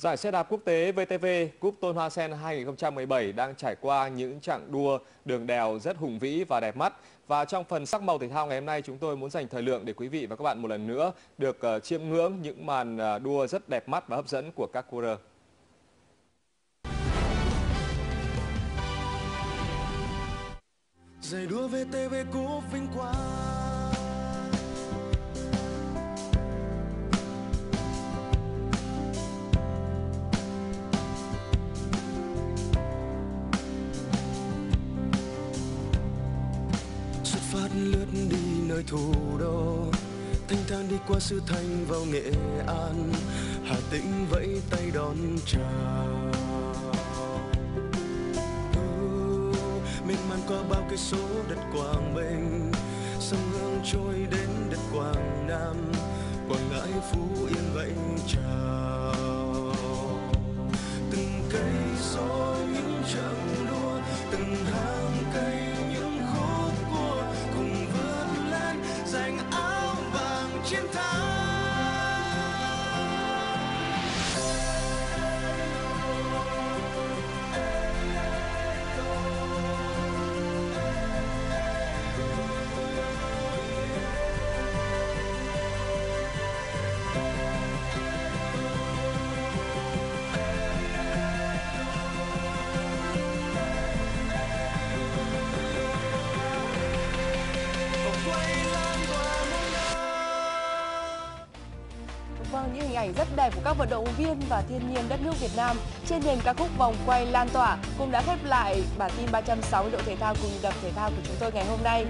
Giải xe đạp quốc tế VTV Cúp Tôn Hoa Sen 2017 đang trải qua những chặng đua đường đèo rất hùng vĩ và đẹp mắt. Và trong phần sắc màu thể thao ngày hôm nay chúng tôi muốn dành thời lượng để quý vị và các bạn một lần nữa được uh, chiêm ngưỡng những màn uh, đua rất đẹp mắt và hấp dẫn của các cua Giải đua VTV Cúp vinh quang phát lướt đi nơi thủ đô. Thanh thang đi qua sư thanh vào nghệ an. Hà tĩnh vẫy tay đón chào. Mênh mang qua bao cây số đất quảng bình. Sông hương trôi đến đất quảng nam. Quảng ngãi phú yên vẫy chào. 天堂 Vâng, những hình ảnh rất đẹp của các vận động viên và thiên nhiên đất nước Việt Nam trên nền ca khúc vòng quay lan tỏa cũng đã khép lại bản tin 360 độ thể thao cùng đập thể thao của chúng tôi ngày hôm nay.